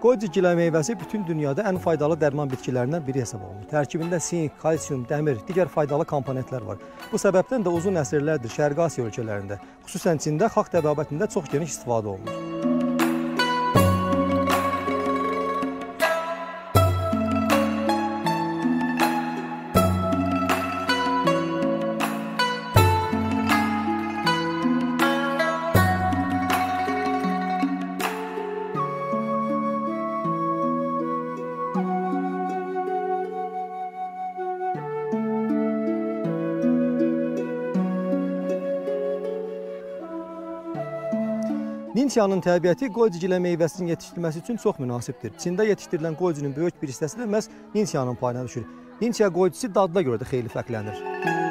Qoyci gilə meyvəsi bütün dünyada ən faydalı dərman bitkilərindən biri hesab olunur. Tərkibində sink, kalsium, dəmir, digər faydalı komponentlər var. Bu səbəbdən də uzun əsrlərdir Şərqi Asiya ölkələrində, xüsusən Çində xalq təbabətində çox geniş istifadə olunur. Ninsiyanın təbiəti qoycigilə meyvəsinin yetişdirilməsi üçün çox münasibdir. Çində yetişdirilən qoycunun böyük bir hissəsi də məhz Ninsiyanın payına düşür. Ninsiya qoycusu dadına görə də xeyli fərqlənir.